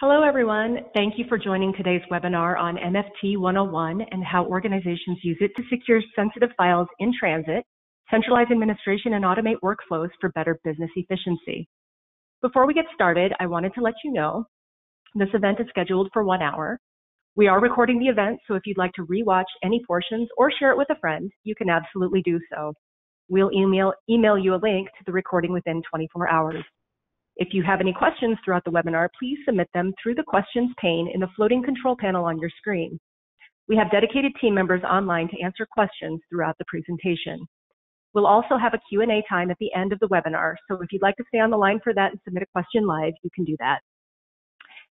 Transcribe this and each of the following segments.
Hello, everyone. Thank you for joining today's webinar on MFT 101 and how organizations use it to secure sensitive files in transit, centralize administration, and automate workflows for better business efficiency. Before we get started, I wanted to let you know this event is scheduled for one hour. We are recording the event, so if you'd like to rewatch any portions or share it with a friend, you can absolutely do so. We'll email, email you a link to the recording within 24 hours. If you have any questions throughout the webinar, please submit them through the questions pane in the floating control panel on your screen. We have dedicated team members online to answer questions throughout the presentation. We'll also have a Q&A time at the end of the webinar, so if you'd like to stay on the line for that and submit a question live, you can do that.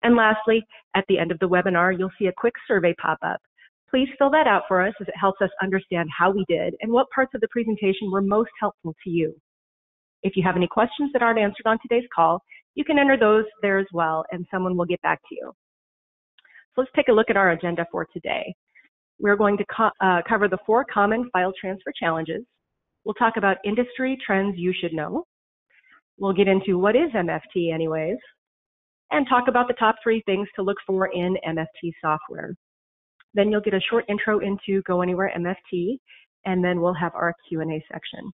And lastly, at the end of the webinar, you'll see a quick survey pop up. Please fill that out for us as it helps us understand how we did and what parts of the presentation were most helpful to you. If you have any questions that aren't answered on today's call, you can enter those there as well, and someone will get back to you. So let's take a look at our agenda for today. We're going to co uh, cover the four common file transfer challenges. We'll talk about industry trends you should know. We'll get into what is MFT anyways, and talk about the top three things to look for in MFT software. Then you'll get a short intro into GoAnywhere MFT, and then we'll have our Q&A section.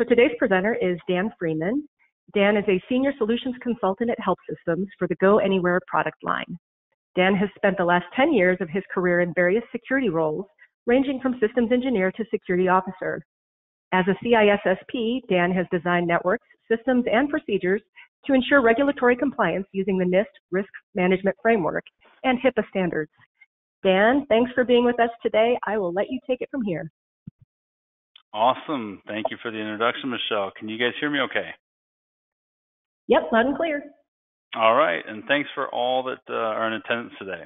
So today's presenter is Dan Freeman. Dan is a senior solutions consultant at Help Systems for the GoAnywhere product line. Dan has spent the last 10 years of his career in various security roles, ranging from systems engineer to security officer. As a CISSP, Dan has designed networks, systems, and procedures to ensure regulatory compliance using the NIST risk management framework and HIPAA standards. Dan, thanks for being with us today. I will let you take it from here. Awesome. Thank you for the introduction, Michelle. Can you guys hear me okay? Yep, loud and clear. All right, and thanks for all that uh, are in attendance today.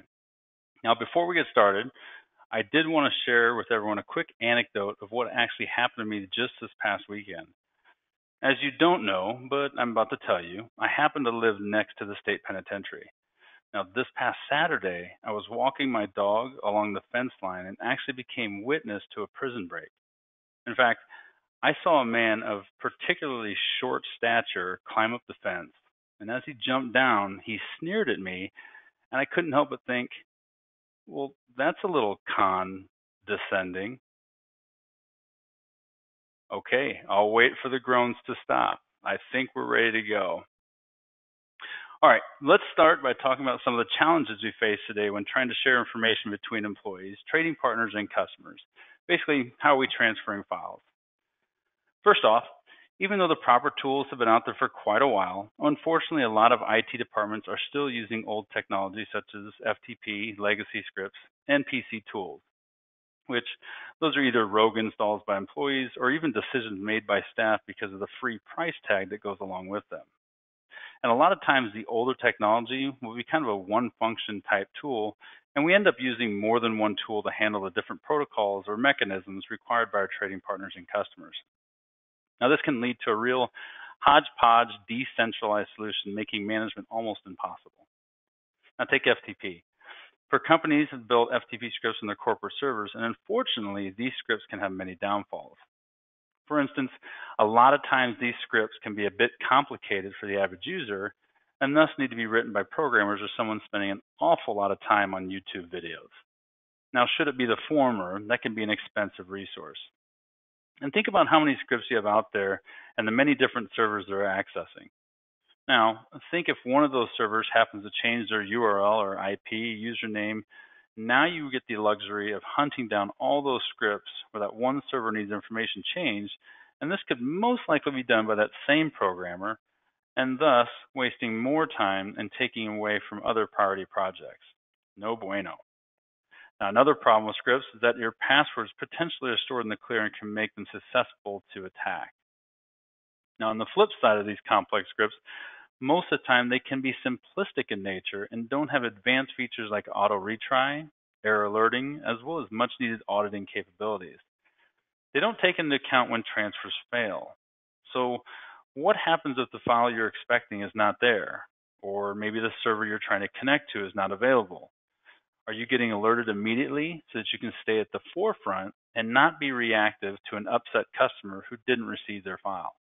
Now, before we get started, I did want to share with everyone a quick anecdote of what actually happened to me just this past weekend. As you don't know, but I'm about to tell you, I happen to live next to the state penitentiary. Now, this past Saturday, I was walking my dog along the fence line and actually became witness to a prison break. In fact, I saw a man of particularly short stature climb up the fence, and as he jumped down, he sneered at me, and I couldn't help but think, well, that's a little condescending. Okay, I'll wait for the groans to stop. I think we're ready to go. All right, let's start by talking about some of the challenges we face today when trying to share information between employees, trading partners, and customers basically how are we transferring files. First off, even though the proper tools have been out there for quite a while, unfortunately a lot of IT departments are still using old technology such as FTP, legacy scripts, and PC tools, which those are either rogue installs by employees or even decisions made by staff because of the free price tag that goes along with them. And a lot of times the older technology will be kind of a one function type tool and we end up using more than one tool to handle the different protocols or mechanisms required by our trading partners and customers. Now, this can lead to a real hodgepodge, decentralized solution, making management almost impossible. Now, take FTP. For companies that build FTP scripts in their corporate servers, and unfortunately, these scripts can have many downfalls. For instance, a lot of times these scripts can be a bit complicated for the average user, and thus need to be written by programmers or someone spending an awful lot of time on YouTube videos. Now, should it be the former, that can be an expensive resource. And think about how many scripts you have out there and the many different servers they're accessing. Now, think if one of those servers happens to change their URL or IP username, now you get the luxury of hunting down all those scripts where that one server needs information changed, and this could most likely be done by that same programmer and thus wasting more time and taking away from other priority projects. No bueno. Now, another problem with scripts is that your passwords potentially are stored in the clear and can make them susceptible to attack. Now, on the flip side of these complex scripts, most of the time they can be simplistic in nature and don't have advanced features like auto retry, error alerting, as well as much needed auditing capabilities. They don't take into account when transfers fail. So what happens if the file you're expecting is not there? Or maybe the server you're trying to connect to is not available? Are you getting alerted immediately so that you can stay at the forefront and not be reactive to an upset customer who didn't receive their file?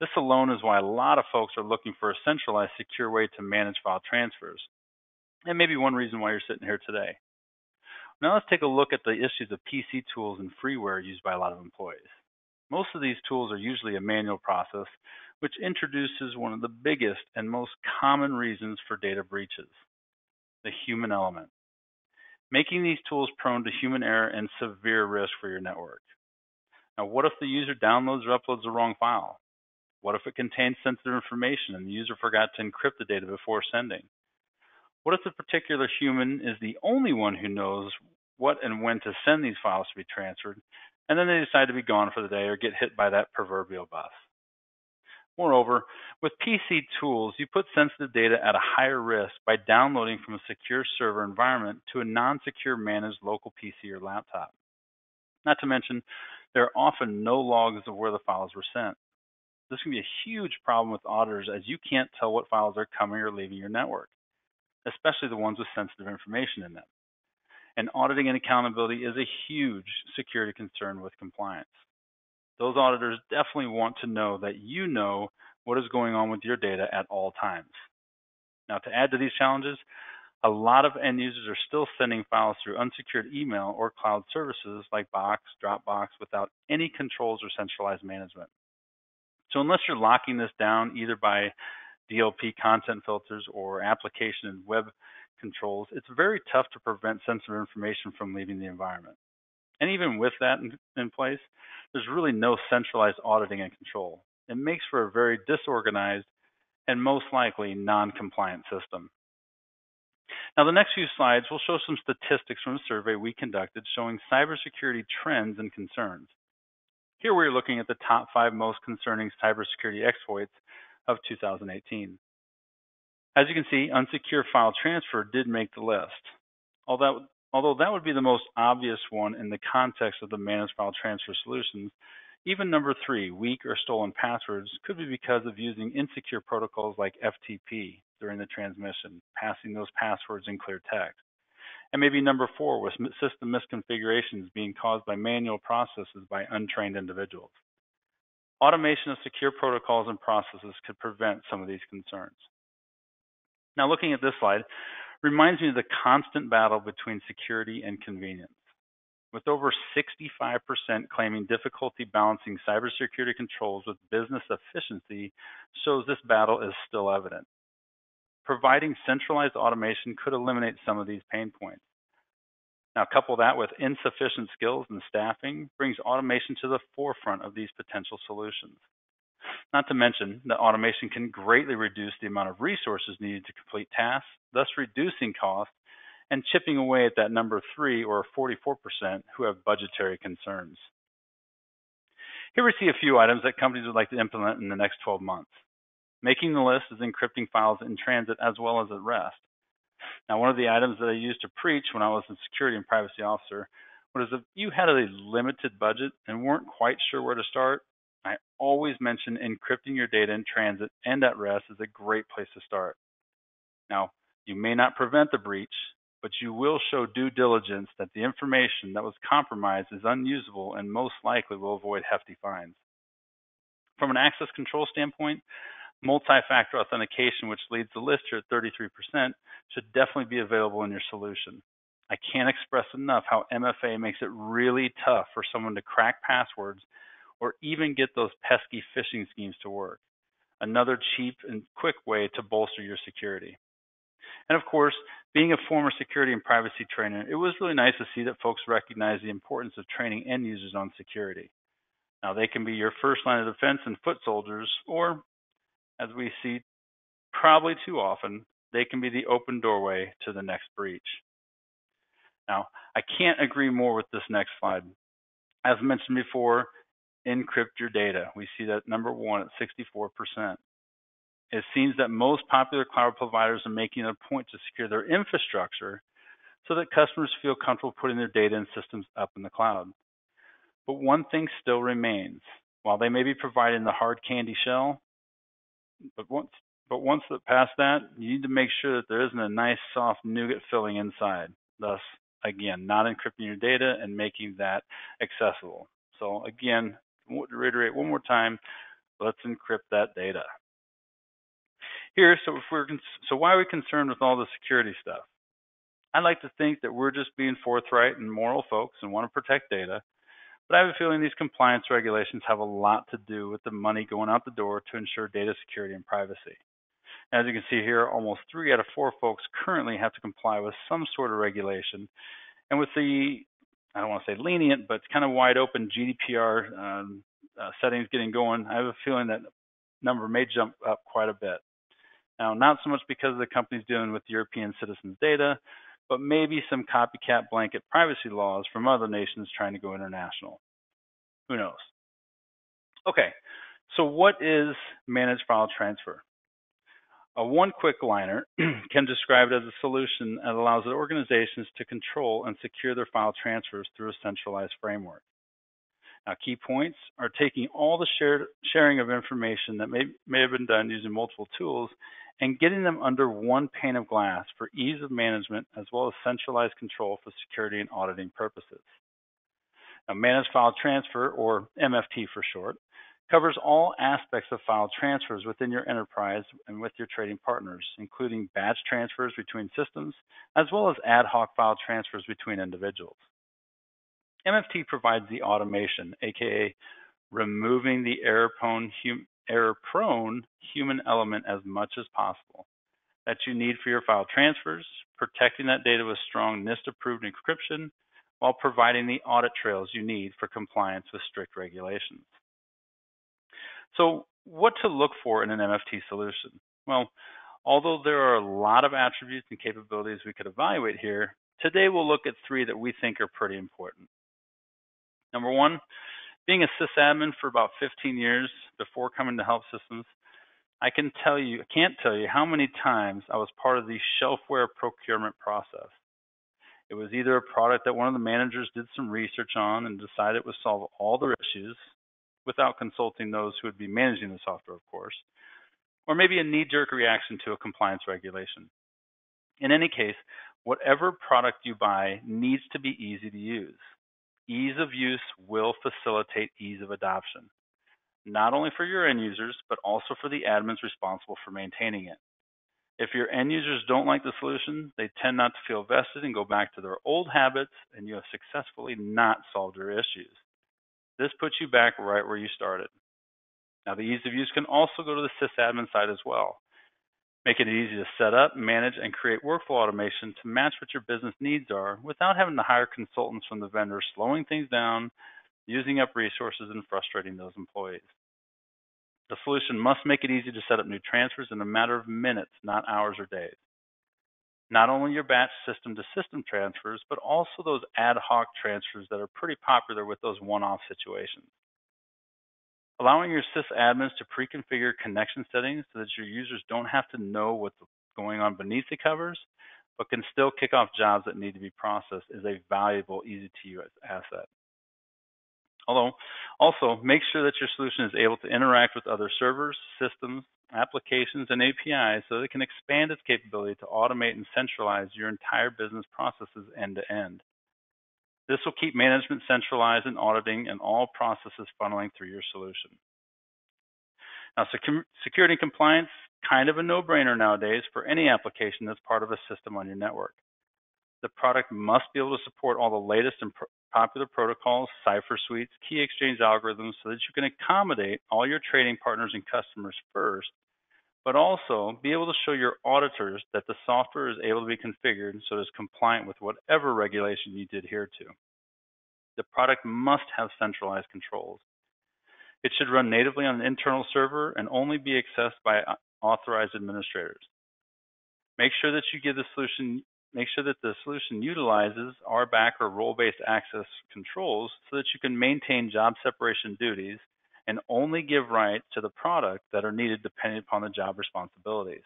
This alone is why a lot of folks are looking for a centralized, secure way to manage file transfers. And maybe one reason why you're sitting here today. Now let's take a look at the issues of PC tools and freeware used by a lot of employees. Most of these tools are usually a manual process, which introduces one of the biggest and most common reasons for data breaches, the human element, making these tools prone to human error and severe risk for your network. Now, what if the user downloads or uploads the wrong file? What if it contains sensitive information and the user forgot to encrypt the data before sending? What if the particular human is the only one who knows what and when to send these files to be transferred, and then they decide to be gone for the day or get hit by that proverbial bus? Moreover, with PC tools, you put sensitive data at a higher risk by downloading from a secure server environment to a non-secure managed local PC or laptop. Not to mention, there are often no logs of where the files were sent. This can be a huge problem with auditors as you can't tell what files are coming or leaving your network, especially the ones with sensitive information in them. And auditing and accountability is a huge security concern with compliance. Those auditors definitely want to know that you know what is going on with your data at all times. Now, to add to these challenges, a lot of end users are still sending files through unsecured email or cloud services like Box, Dropbox without any controls or centralized management. So unless you're locking this down either by DLP content filters or application and web controls, it's very tough to prevent sensitive information from leaving the environment. And even with that in, in place, there's really no centralized auditing and control. It makes for a very disorganized and most likely non-compliant system. Now, the next few slides will show some statistics from a survey we conducted showing cybersecurity trends and concerns. Here we're looking at the top five most concerning cybersecurity exploits of 2018. As you can see, unsecure file transfer did make the list. Although, although that would be the most obvious one in the context of the managed file transfer solutions, even number three, weak or stolen passwords, could be because of using insecure protocols like FTP during the transmission, passing those passwords in clear text. And maybe number four was system misconfigurations being caused by manual processes by untrained individuals. Automation of secure protocols and processes could prevent some of these concerns. Now, looking at this slide reminds me of the constant battle between security and convenience. With over 65% claiming difficulty balancing cybersecurity controls with business efficiency shows this battle is still evident. Providing centralized automation could eliminate some of these pain points. Now, couple that with insufficient skills and staffing brings automation to the forefront of these potential solutions. Not to mention that automation can greatly reduce the amount of resources needed to complete tasks, thus reducing costs and chipping away at that number three or 44% who have budgetary concerns. Here we see a few items that companies would like to implement in the next 12 months. Making the list is encrypting files in transit as well as at rest. Now, one of the items that I used to preach when I was a security and privacy officer was if you had a limited budget and weren't quite sure where to start, I always mention encrypting your data in transit and at rest is a great place to start. Now, you may not prevent the breach, but you will show due diligence that the information that was compromised is unusable and most likely will avoid hefty fines. From an access control standpoint, multi-factor authentication, which leads the list here at 33%, should definitely be available in your solution. I can't express enough how MFA makes it really tough for someone to crack passwords or even get those pesky phishing schemes to work. Another cheap and quick way to bolster your security. And of course, being a former security and privacy trainer, it was really nice to see that folks recognize the importance of training end users on security. Now, they can be your first line of defense and foot soldiers, or as we see probably too often, they can be the open doorway to the next breach. Now, I can't agree more with this next slide. As mentioned before, encrypt your data. We see that number one at 64%. It seems that most popular cloud providers are making it a point to secure their infrastructure so that customers feel comfortable putting their data and systems up in the cloud. But one thing still remains. While they may be providing the hard candy shell, but once but once past that, you need to make sure that there isn't a nice soft nougat filling inside. Thus, again, not encrypting your data and making that accessible. So again, to reiterate one more time, Let's encrypt that data. Here, so if we're so why are we concerned with all the security stuff? I like to think that we're just being forthright and moral folks and want to protect data, but I have a feeling these compliance regulations have a lot to do with the money going out the door to ensure data security and privacy. As you can see here, almost three out of four folks currently have to comply with some sort of regulation. And with the, I don't want to say lenient, but kind of wide open GDPR um, uh, settings getting going, I have a feeling that number may jump up quite a bit. Now, not so much because the company's dealing with European citizens' data, but maybe some copycat blanket privacy laws from other nations trying to go international. Who knows? Okay, so what is managed file transfer? A one quick liner can describe it as a solution that allows organizations to control and secure their file transfers through a centralized framework. Now, key points are taking all the shared, sharing of information that may, may have been done using multiple tools and getting them under one pane of glass for ease of management as well as centralized control for security and auditing purposes. Now, Managed File Transfer, or MFT for short, covers all aspects of file transfers within your enterprise and with your trading partners, including batch transfers between systems, as well as ad hoc file transfers between individuals. MFT provides the automation, aka removing the error-prone hum error-prone human element as much as possible that you need for your file transfers, protecting that data with strong NIST-approved encryption, while providing the audit trails you need for compliance with strict regulations. So what to look for in an MFT solution? Well, although there are a lot of attributes and capabilities we could evaluate here, today we'll look at three that we think are pretty important. Number one, being a sysadmin for about 15 years before coming to Help Systems, I can tell you, I can't tell you how many times I was part of the shelfware procurement process. It was either a product that one of the managers did some research on and decided it would solve all their issues without consulting those who would be managing the software, of course, or maybe a knee jerk reaction to a compliance regulation. In any case, whatever product you buy needs to be easy to use. Ease of use will facilitate ease of adoption, not only for your end users, but also for the admins responsible for maintaining it. If your end users don't like the solution, they tend not to feel vested and go back to their old habits, and you have successfully not solved your issues. This puts you back right where you started. Now, the ease of use can also go to the sysadmin side as well making it easy to set up, manage, and create workflow automation to match what your business needs are without having to hire consultants from the vendor, slowing things down, using up resources, and frustrating those employees. The solution must make it easy to set up new transfers in a matter of minutes, not hours or days. Not only your batch system to system transfers, but also those ad hoc transfers that are pretty popular with those one off situations allowing your sysadmins to pre-configure connection settings so that your users don't have to know what's going on beneath the covers, but can still kick off jobs that need to be processed is a valuable, easy-to-use asset. Although, also make sure that your solution is able to interact with other servers, systems, applications, and APIs so that it can expand its capability to automate and centralize your entire business processes end to end. This will keep management centralized and auditing and all processes funneling through your solution. Now, security and compliance, kind of a no-brainer nowadays for any application that's part of a system on your network. The product must be able to support all the latest and popular protocols, cipher suites, key exchange algorithms so that you can accommodate all your trading partners and customers first, but also be able to show your auditors that the software is able to be configured so it's compliant with whatever regulation you did here to. The product must have centralized controls. It should run natively on an internal server and only be accessed by authorized administrators. Make sure that you give the solution make sure that the solution utilizes RBAC or role-based access controls so that you can maintain job separation duties and only give rights to the product that are needed depending upon the job responsibilities.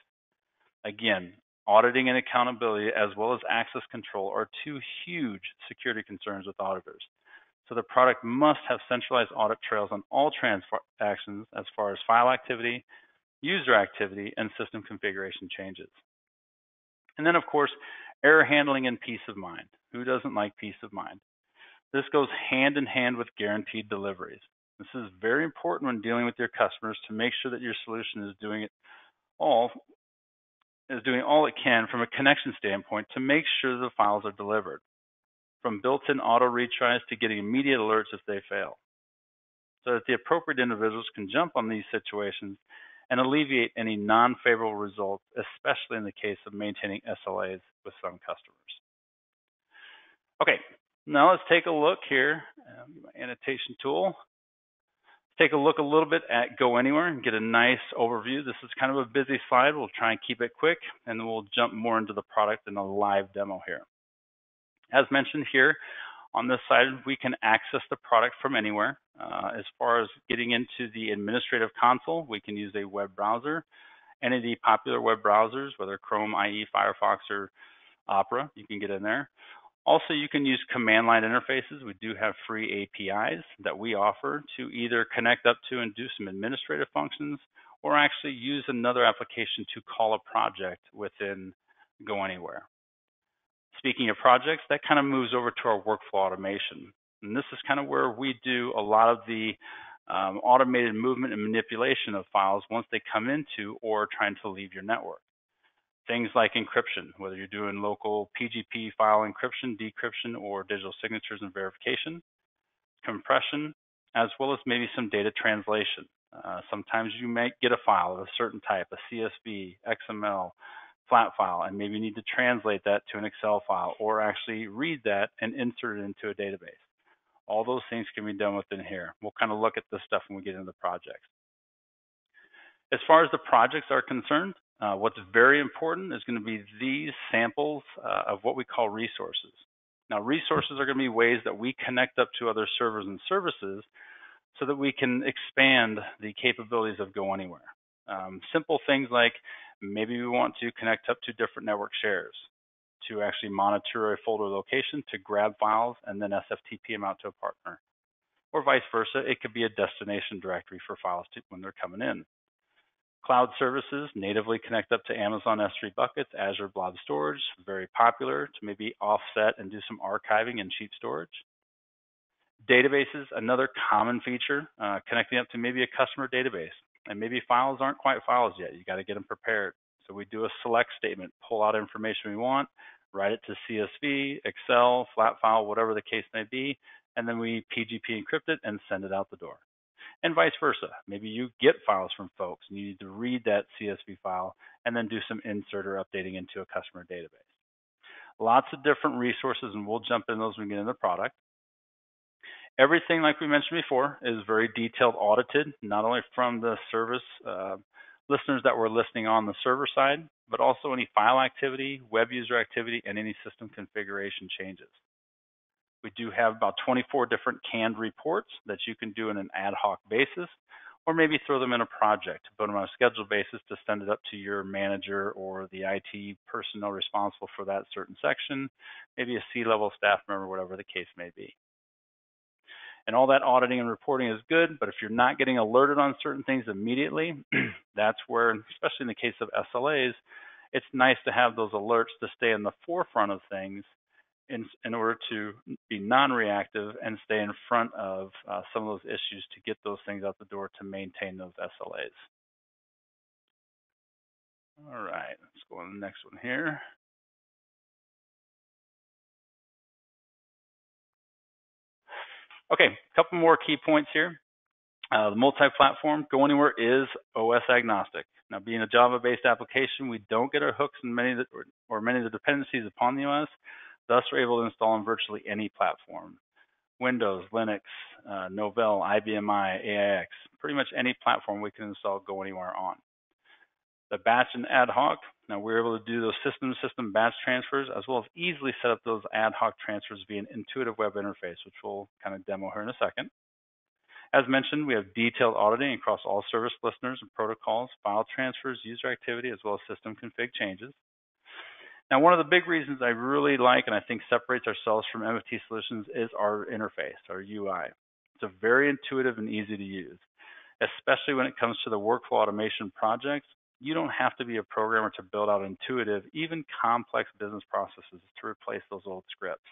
Again, auditing and accountability as well as access control are two huge security concerns with auditors. So the product must have centralized audit trails on all transactions as far as file activity, user activity, and system configuration changes. And then, of course, error handling and peace of mind. Who doesn't like peace of mind? This goes hand in hand with guaranteed deliveries. This is very important when dealing with your customers to make sure that your solution is doing it all is doing all it can from a connection standpoint to make sure the files are delivered, from built-in auto retries to getting immediate alerts if they fail, so that the appropriate individuals can jump on these situations and alleviate any non-favorable results, especially in the case of maintaining SLAs with some customers. Okay, now let's take a look here, annotation tool. Take a look a little bit at GoAnywhere and get a nice overview. This is kind of a busy slide. We'll try and keep it quick, and then we'll jump more into the product in a live demo here. As mentioned here, on this side, we can access the product from anywhere. Uh, as far as getting into the administrative console, we can use a web browser. Any of the popular web browsers, whether Chrome, IE, Firefox, or Opera, you can get in there. Also, you can use command line interfaces. We do have free APIs that we offer to either connect up to and do some administrative functions or actually use another application to call a project within GoAnywhere. Speaking of projects, that kind of moves over to our workflow automation. And this is kind of where we do a lot of the um, automated movement and manipulation of files once they come into or trying to leave your network. Things like encryption, whether you're doing local PGP file encryption, decryption, or digital signatures and verification, compression, as well as maybe some data translation. Uh, sometimes you might get a file of a certain type, a CSV, XML, flat file, and maybe you need to translate that to an Excel file or actually read that and insert it into a database. All those things can be done within here. We'll kind of look at this stuff when we get into the projects. As far as the projects are concerned, uh, what's very important is going to be these samples uh, of what we call resources. Now, resources are going to be ways that we connect up to other servers and services so that we can expand the capabilities of GoAnywhere. Um, simple things like maybe we want to connect up to different network shares to actually monitor a folder location to grab files and then SFTP them out to a partner. Or vice versa, it could be a destination directory for files to, when they're coming in. Cloud services natively connect up to Amazon S3 buckets, Azure Blob Storage, very popular to maybe offset and do some archiving and cheap storage. Databases, another common feature, uh, connecting up to maybe a customer database. And maybe files aren't quite files yet. You got to get them prepared. So we do a select statement, pull out information we want, write it to CSV, Excel, flat file, whatever the case may be, and then we PGP encrypt it and send it out the door and vice versa. Maybe you get files from folks and you need to read that CSV file and then do some insert or updating into a customer database. Lots of different resources, and we'll jump in those when we get into the product. Everything, like we mentioned before, is very detailed audited, not only from the service uh, listeners that were listening on the server side, but also any file activity, web user activity, and any system configuration changes. We do have about 24 different canned reports that you can do in an ad hoc basis, or maybe throw them in a project, put them on a scheduled basis to send it up to your manager or the IT personnel responsible for that certain section, maybe a C-level staff member, whatever the case may be. And all that auditing and reporting is good, but if you're not getting alerted on certain things immediately, that's where, especially in the case of SLAs, it's nice to have those alerts to stay in the forefront of things in, in order to be non-reactive and stay in front of uh, some of those issues to get those things out the door to maintain those SLAs. All right, let's go on the next one here. Okay, a couple more key points here. Uh, the multi-platform GoAnywhere is OS agnostic. Now, being a Java-based application, we don't get our hooks in many the, or, or many of the dependencies upon the OS, Thus, we're able to install on virtually any platform. Windows, Linux, uh, Novell, IBM i, AIX, pretty much any platform we can install GoAnywhere on. The batch and ad hoc, now we're able to do those system-to-system batch transfers as well as easily set up those ad hoc transfers via an intuitive web interface, which we'll kind of demo here in a second. As mentioned, we have detailed auditing across all service listeners and protocols, file transfers, user activity, as well as system config changes. Now, one of the big reasons I really like and I think separates ourselves from MFT Solutions is our interface, our UI. It's very intuitive and easy to use, especially when it comes to the workflow automation projects. You don't have to be a programmer to build out intuitive, even complex business processes to replace those old scripts.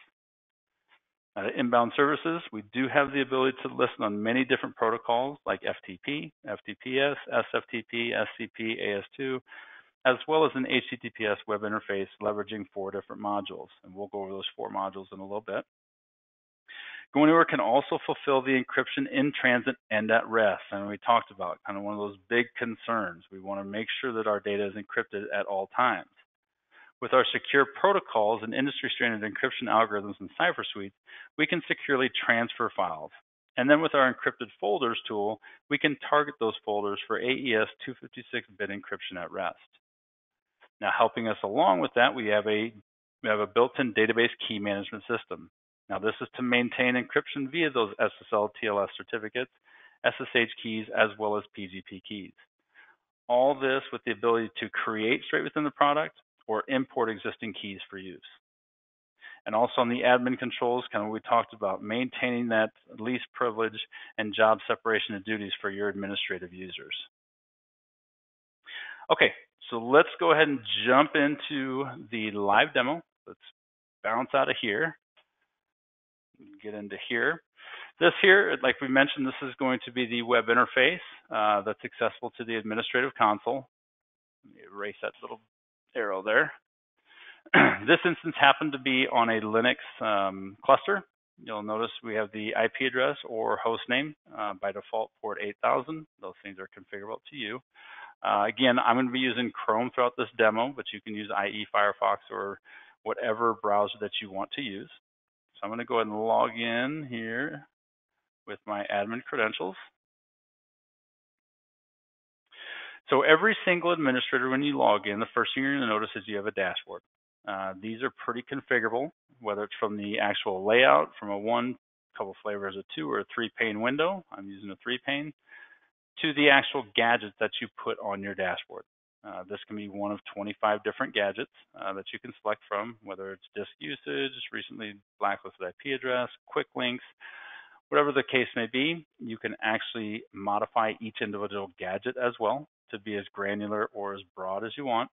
Uh, inbound services, we do have the ability to listen on many different protocols like FTP, FTPS, SFTP, SCP, AS2, as well as an HTTPS web interface leveraging four different modules. And we'll go over those four modules in a little bit. GoAnywhere can also fulfill the encryption in transit and at rest. And we talked about kind of one of those big concerns. We want to make sure that our data is encrypted at all times. With our secure protocols and industry standard encryption algorithms and cipher suites, we can securely transfer files. And then with our encrypted folders tool, we can target those folders for AES 256-bit encryption at rest. Now, helping us along with that, we have a we have a built-in database key management system. Now, this is to maintain encryption via those SSL TLS certificates, SSH keys, as well as PGP keys. All this with the ability to create straight within the product or import existing keys for use. And also on the admin controls, kind of we talked about maintaining that least privilege and job separation of duties for your administrative users. Okay, so let's go ahead and jump into the live demo. Let's bounce out of here, get into here. This here, like we mentioned, this is going to be the web interface uh, that's accessible to the administrative console. erase that little arrow there. this instance happened to be on a Linux um, cluster. You'll notice we have the IP address or host name uh, by default port 8000. Those things are configurable to you. Uh, again, I'm going to be using Chrome throughout this demo, but you can use IE, Firefox, or whatever browser that you want to use. So I'm going to go ahead and log in here with my admin credentials. So every single administrator, when you log in, the first thing you're going to notice is you have a dashboard. Uh, these are pretty configurable, whether it's from the actual layout, from a one, couple flavors of two, or a three-pane window. I'm using a three-pane, to the actual gadgets that you put on your dashboard. Uh, this can be one of 25 different gadgets uh, that you can select from, whether it's disk usage, recently blacklisted IP address, quick links, whatever the case may be. You can actually modify each individual gadget as well to be as granular or as broad as you want.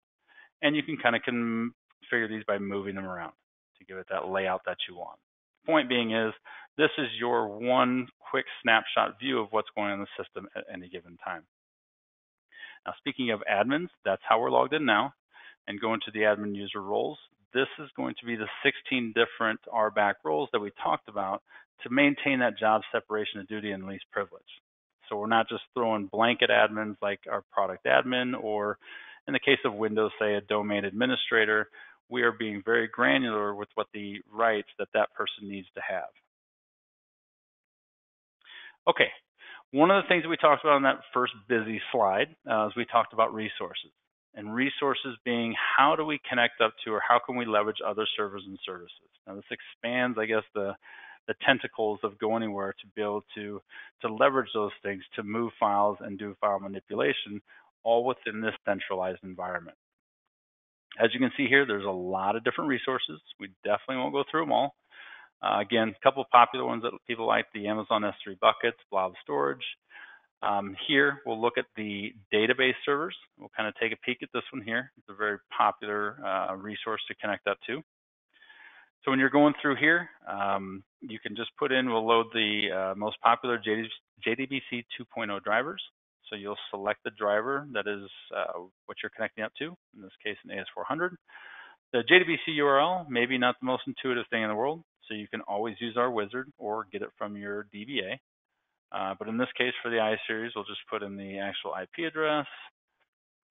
And you can kind of configure these by moving them around to give it that layout that you want. Point being is, this is your one quick snapshot view of what's going on in the system at any given time. Now, speaking of admins, that's how we're logged in now. And go into the admin user roles. This is going to be the 16 different RBAC roles that we talked about to maintain that job separation of duty and least privilege. So we're not just throwing blanket admins like our product admin, or in the case of Windows, say a domain administrator, we are being very granular with what the rights that that person needs to have. Okay, one of the things that we talked about on that first busy slide uh, is we talked about resources. And resources being how do we connect up to or how can we leverage other servers and services? Now this expands, I guess, the the tentacles of GoAnywhere to be able to to leverage those things to move files and do file manipulation all within this centralized environment. As you can see here, there's a lot of different resources. We definitely won't go through them all. Uh, again, a couple of popular ones that people like, the Amazon S3 buckets, blob storage. Um, here, we'll look at the database servers. We'll kind of take a peek at this one here. It's a very popular uh, resource to connect up to. So when you're going through here, um, you can just put in, we'll load the uh, most popular JDBC 2.0 drivers. So you'll select the driver that is uh, what you're connecting up to, in this case an AS400. The JDBC URL, maybe not the most intuitive thing in the world, so you can always use our wizard or get it from your DBA. Uh, but in this case, for the iSeries, we'll just put in the actual IP address,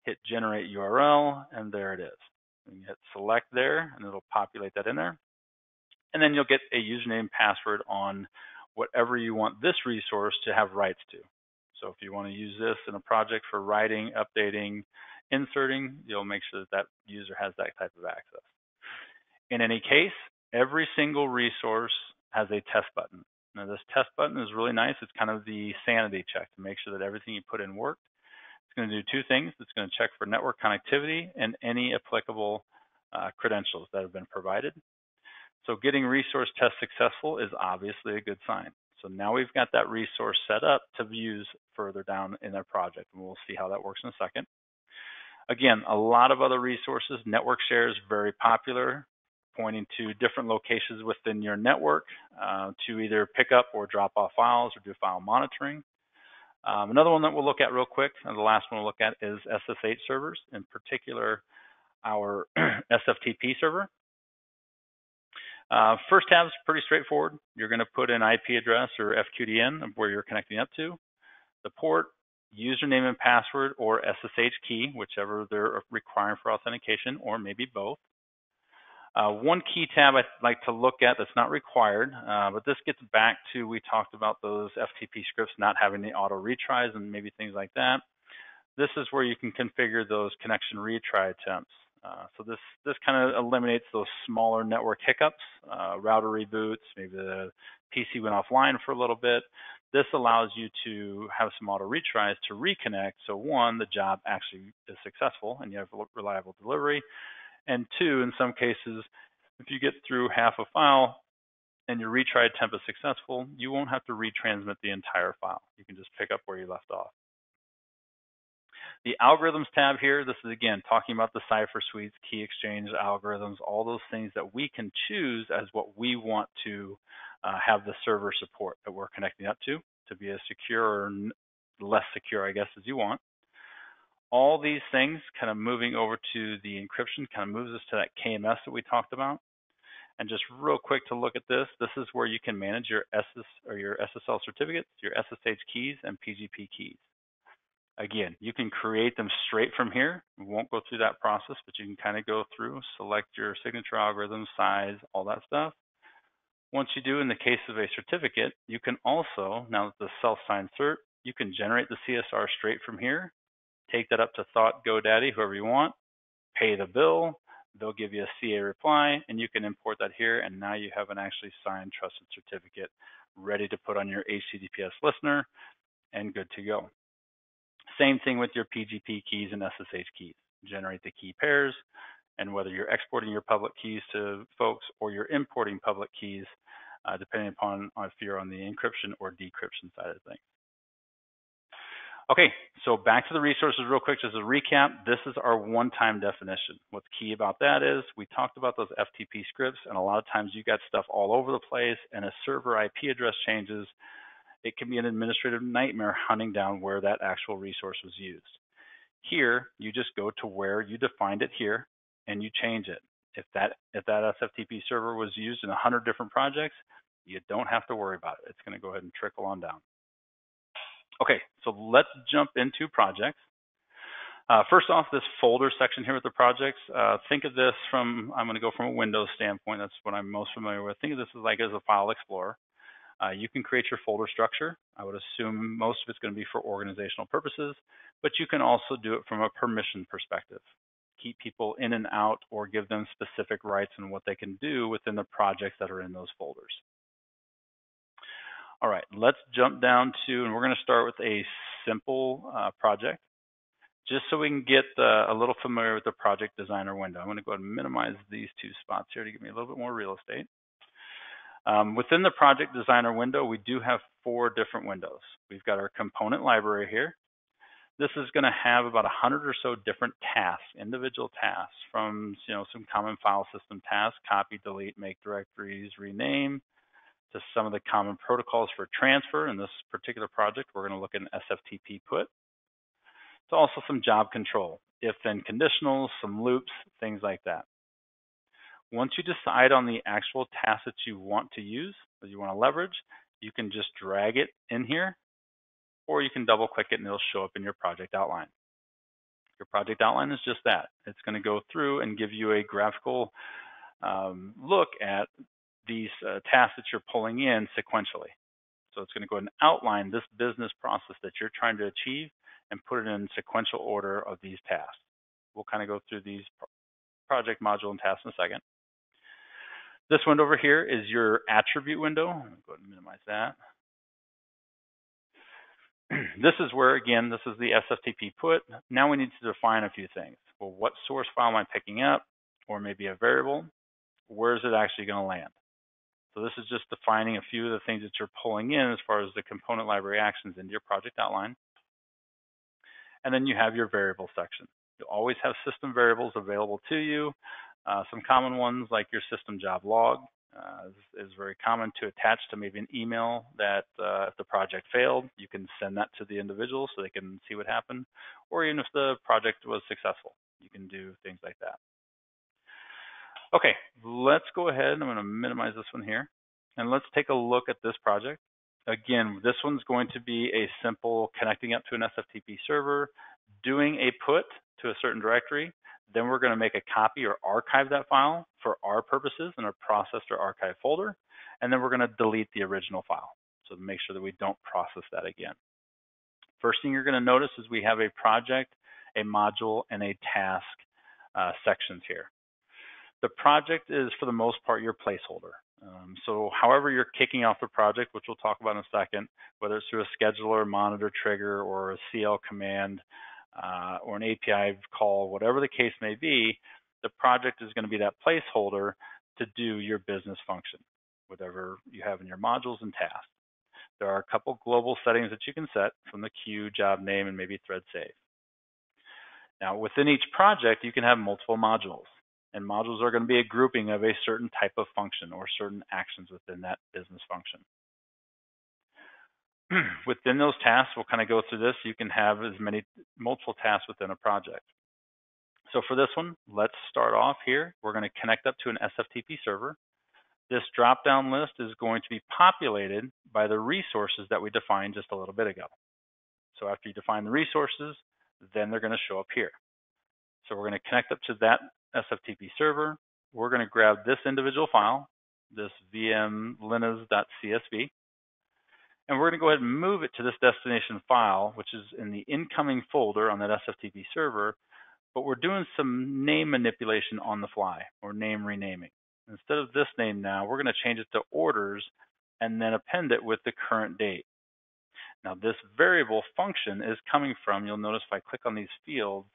hit generate URL, and there it is. You hit select there, and it'll populate that in there and then you'll get a username password on whatever you want this resource to have rights to. So if you want to use this in a project for writing, updating, inserting, you'll make sure that that user has that type of access. In any case, every single resource has a test button. Now this test button is really nice. It's kind of the sanity check to make sure that everything you put in worked. It's going to do two things. It's going to check for network connectivity and any applicable uh, credentials that have been provided. So getting resource test successful is obviously a good sign. So now we've got that resource set up to use further down in our project, and we'll see how that works in a second. Again, a lot of other resources. Network share is very popular. pointing to different locations within your network uh, to either pick up or drop off files or do file monitoring. Um, another one that we'll look at real quick, and the last one we'll look at is SSH servers, in particular our SFTP server. Uh, first tab is pretty straightforward. You're going to put an IP address or FQDN of where you're connecting up to, the port, username and password, or SSH key, whichever they're requiring for authentication, or maybe both. Uh, one key tab I'd like to look at that's not required, uh, but this gets back to we talked about those FTP scripts not having the auto retries and maybe things like that. This is where you can configure those connection retry attempts. Uh, so this this kind of eliminates those smaller network hiccups, uh, router reboots, maybe the PC went offline for a little bit. This allows you to have some auto retries to reconnect. So one, the job actually is successful and you have reliable delivery. And two, in some cases, if you get through half a file and your retry attempt is successful, you won't have to retransmit the entire file. You can just pick up where you left off. The algorithms tab here, this is again talking about the cipher suites, key exchange algorithms, all those things that we can choose as what we want to uh, have the server support that we're connecting up to, to be as secure or less secure, I guess, as you want all these things kind of moving over to the encryption kind of moves us to that KMS that we talked about. And just real quick to look at this, this is where you can manage your SS or your SSL certificates, your SSH keys, and PGP keys. Again, you can create them straight from here. We won't go through that process, but you can kind of go through, select your signature algorithm, size, all that stuff. Once you do, in the case of a certificate, you can also, now that the self-signed cert, you can generate the CSR straight from here take that up to Thawte, GoDaddy, whoever you want, pay the bill, they'll give you a CA reply, and you can import that here, and now you have an actually signed trusted certificate ready to put on your HTTPS listener and good to go. Same thing with your PGP keys and SSH keys. Generate the key pairs, and whether you're exporting your public keys to folks or you're importing public keys, uh, depending upon if you're on the encryption or decryption side of things. Okay, so back to the resources real quick, just a recap. This is our one-time definition. What's key about that is we talked about those FTP scripts, and a lot of times you got stuff all over the place, and a server IP address changes. It can be an administrative nightmare hunting down where that actual resource was used. Here, you just go to where you defined it here, and you change it. If that if that SFTP server was used in 100 different projects, you don't have to worry about it. It's going to go ahead and trickle on down. Okay, so let's jump into projects. Uh, first off, this folder section here with the projects, uh, think of this from, I'm going to go from a Windows standpoint. That's what I'm most familiar with. Think of this as like as a file explorer. Uh, you can create your folder structure. I would assume most of it's going to be for organizational purposes, but you can also do it from a permission perspective. Keep people in and out or give them specific rights and what they can do within the projects that are in those folders. All right, let's jump down to, and we're going to start with a simple uh, project, just so we can get uh, a little familiar with the project designer window. I'm going to go ahead and minimize these two spots here to give me a little bit more real estate. Um, within the project designer window, we do have four different windows. We've got our component library here. This is going to have about 100 or so different tasks, individual tasks, from you know some common file system tasks, copy, delete, make directories, rename, to some of the common protocols for transfer. In this particular project, we're going to look at an SFTP put. To also some job control, if-then conditionals, some loops, things like that. Once you decide on the actual task that you want to use, that you want to leverage, you can just drag it in here, or you can double click it and it'll show up in your project outline. Your project outline is just that. It's going to go through and give you a graphical um, look at these uh, tasks that you're pulling in sequentially. So it's going to go and outline this business process that you're trying to achieve and put it in sequential order of these tasks. We'll kind of go through these project module and tasks in a second. This window over here is your attribute window. Go ahead and minimize that. this is where, again, this is the SFTP put. Now we need to define a few things. Well, what source file am I picking up? Or maybe a variable. Where is it actually going to land? So this is just defining a few of the things that you're pulling in as far as the component library actions into your project outline. And then you have your variable section. You'll always have system variables available to you. Uh, some common ones like your system job log uh, is, is, very common to attach to maybe an email that uh, if the project failed, you can send that to the individual so they can see what happened, or even if the project was successful, you can do things like that. Okay, let's go ahead. I'm going to minimize this one here, and let's take a look at this project. Again, this one's going to be a simple connecting up to an SFTP server, doing a put to a certain directory, then we're going to make a copy or archive that file for our purposes in our processed or archive folder. And then we're going to delete the original file. So make sure that we don't process that again. First thing you're going to notice is we have a project, a module, and a task uh, sections here. The project is, for the most part, your placeholder. Um, so however you're kicking off the project, which we'll talk about in a second, whether it's through a scheduler, monitor trigger, or a CL command, uh, or an API call, whatever the case may be, the project is going to be that placeholder to do your business function, whatever you have in your modules and tasks. There are a couple global settings that you can set from the queue, job name, and maybe thread save. Now, within each project, you can have multiple modules, and modules are going to be a grouping of a certain type of function or certain actions within that business function. within those tasks, we'll kind of go through this. You can have as many multiple tasks within a project. So for this one, let's start off here. We're going to connect up to an SFTP server. This drop-down list is going to be populated by the resources that we defined just a little bit ago. So after you define the resources, then they're going to show up here. So we're going to connect up to that SFTP server. We're going to grab this individual file, this vm linas.csv, and we're going to go ahead and move it to this destination file, which is in the incoming folder on that SFTP server, but we're doing some name manipulation on the fly, or name renaming. Instead of this name now, we're going to change it to orders and then append it with the current date. Now this variable function is coming from, you'll notice if I click on these fields,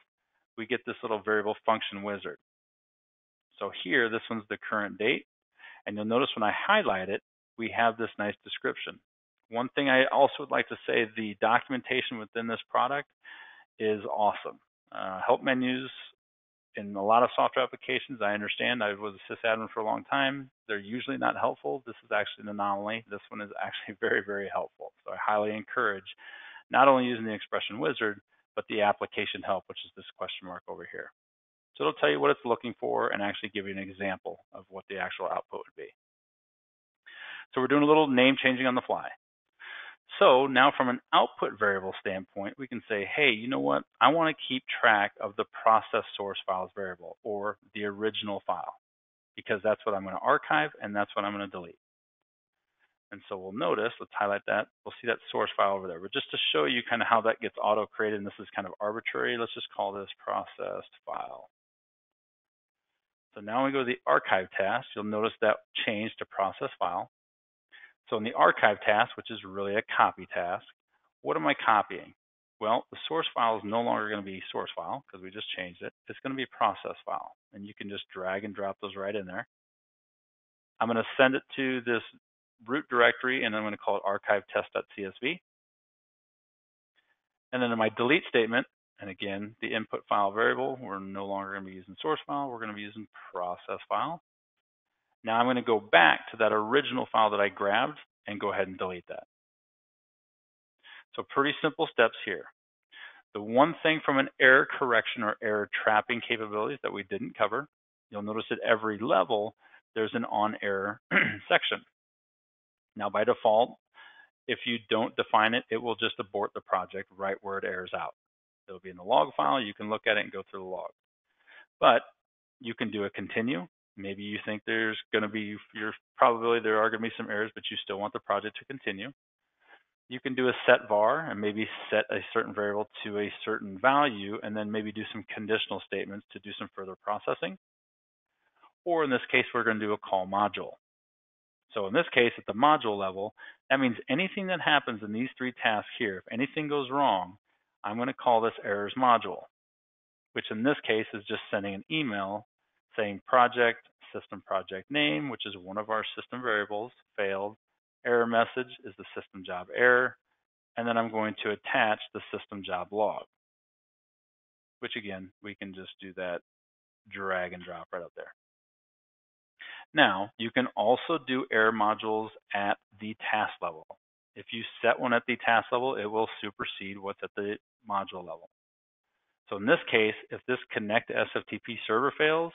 we get this little variable function wizard. So here, this one's the current date, and you'll notice when I highlight it, we have this nice description. One thing I also would like to say, the documentation within this product is awesome. Uh, help menus in a lot of software applications, I understand. I was a sysadmin for a long time. They're usually not helpful. This is actually an anomaly. This one is actually very, very helpful. So I highly encourage not only using the expression wizard, but the application help, which is this question mark over here. So it'll tell you what it's looking for and actually give you an example of what the actual output would be. So we're doing a little name changing on the fly. So now from an output variable standpoint, we can say, hey, you know what? I want to keep track of the process source files variable or the original file because that's what I'm going to archive and that's what I'm going to delete. And so we'll notice, let's highlight that. We'll see that source file over there. But just to show you kind of how that gets auto-created, and this is kind of arbitrary, let's just call this processed file. So now we go to the archive task. You'll notice that changed to process file. So in the archive task, which is really a copy task, what am I copying? Well, the source file is no longer going to be source file because we just changed it. It's going to be process file, and you can just drag and drop those right in there. I'm going to send it to this root directory, and I'm going to call it archivetest.csv. And then in my delete statement, and again, the input file variable, we're no longer going to be using source file, we're going to be using process file. Now I'm going to go back to that original file that I grabbed and go ahead and delete that. So pretty simple steps here. The one thing from an error correction or error trapping capabilities that we didn't cover, you'll notice at every level, there's an on error section. Now by default, if you don't define it, it will just abort the project right where it errors out. It'll be in the log file. You can look at it and go through the log. But you can do a continue Maybe you think there's going to be your probability there are going to be some errors, but you still want the project to continue. You can do a set var and maybe set a certain variable to a certain value and then maybe do some conditional statements to do some further processing. Or in this case, we're going to do a call module. So in this case, at the module level, that means anything that happens in these three tasks here, if anything goes wrong, I'm going to call this errors module, which in this case is just sending an email saying project, system project name, which is one of our system variables, failed. Error message is the system job error. And then I'm going to attach the system job log, which again, we can just do that drag and drop right up there. Now, you can also do error modules at the task level. If you set one at the task level, it will supersede what's at the module level. So in this case, if this connect to SFTP server fails,